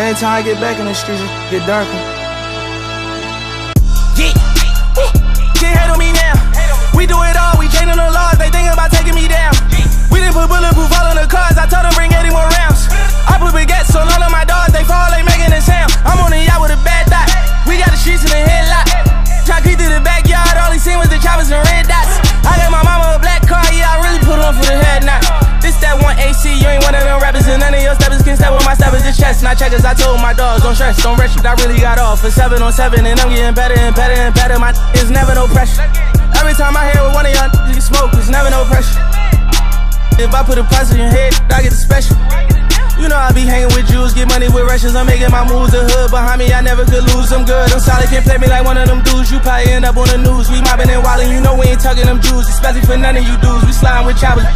Anytime I get back in the streets, it get darker. Yeah. Can't hate on me now. We do it not checkers. I told my dogs, don't stress, don't rush it. I really got off for seven on seven, and I'm getting better and better and better. My is never no pressure. Every time I hear with one of y'all, you smoke, it's never no pressure. If I put a price on your head, I get the special. You know I be hanging with Jews, get money with Russians. I'm making my moves. The hood behind me, I never could lose. I'm good, I'm solid, can't play me like one of them dudes. You probably end up on the news. We mobbing and wildin', tugging them Jews, especially for none of you dudes. We sliding with choppers,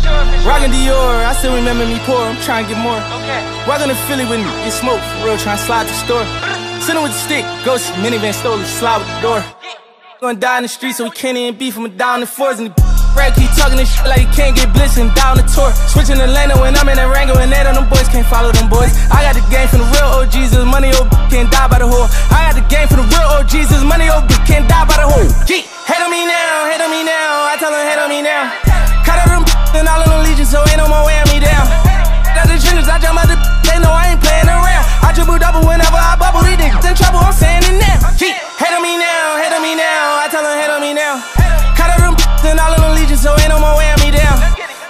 rockin' Dior. I still remember me poor. I'm trying to get more. Walking to Philly with me, get smoke for real, trying to slide to the store. Sitting with the stick, ghost minivan stole it, slide with the door. Gonna die in the street, so we can't even beef him down the fours and the Brad keep talking this shit like he can't get blitzed and down the tour. Switching the lane when I'm in the Rango and that on them boys can't follow them boys. I got the game from the real OGs, this money old can't die by the whore. I got the game from the real OGs, this money old can't die by legions, so ain't no more wearing me down. Got the trenches, I jump out the they know I ain't playing around. I triple double whenever I bubble, these niggas in trouble, I'm saying it now. Gee, hate on me now, hate on me now. I tell them hate on me now. Cut out them and all of them legions, so ain't no more wearing me down.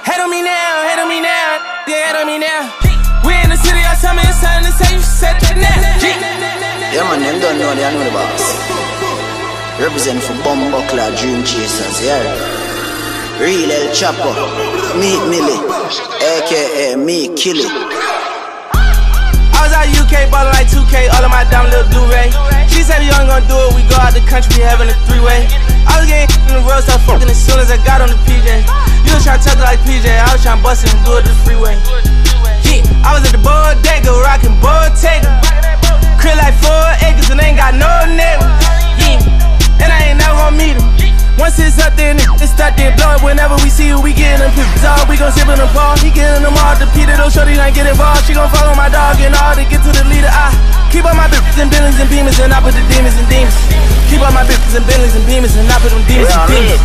Hate on me now, hate on me now, yeah, hate on me now. We in the city, I tell me it's time to say you said that now. Yeah man, them don't know they know the boss. Represent for Bumbuckler Dream Chasers, yeah. Real El Chapo, Meek Milly, aka Me Killy. I was out UK, ballin' like 2K, all of my down little do-ray. She said we ain't gonna do it, we go out the country, having a three-way. I was getting in the road, start fucking as soon as I got on the PJ. You was tryna tuck it like PJ, I was tryna bust it and do it the freeway. Yeah, I was at the bodega, rockin' Bottega. Crib like four acres and ain't got no neighbor. Them. We gon' sip in the ball, he getting them all. The Peter, those oh, shorty not get involved. She gon' follow my dog and all to get to the leader. I keep all my bitches and Bentleys and Beamers and I put the demons and demons. Keep all my bitches and Bentleys and Beamers and I put them demons and demons.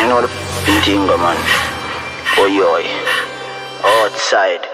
You know the thing, man. Oh, yo. Outside.